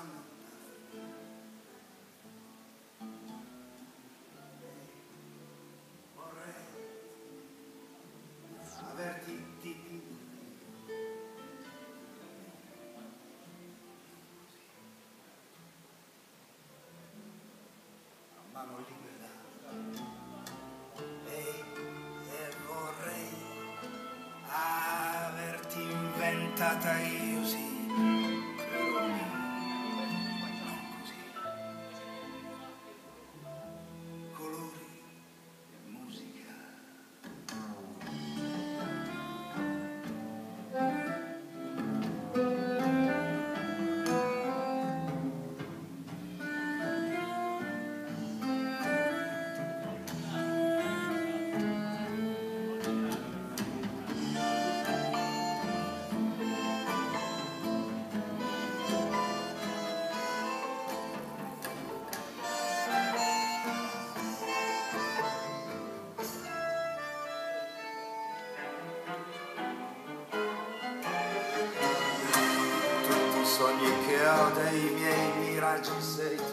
A mano libera. E, e vorrei averti inventata io, sì. Sogni che ho dei miei miraggi sei.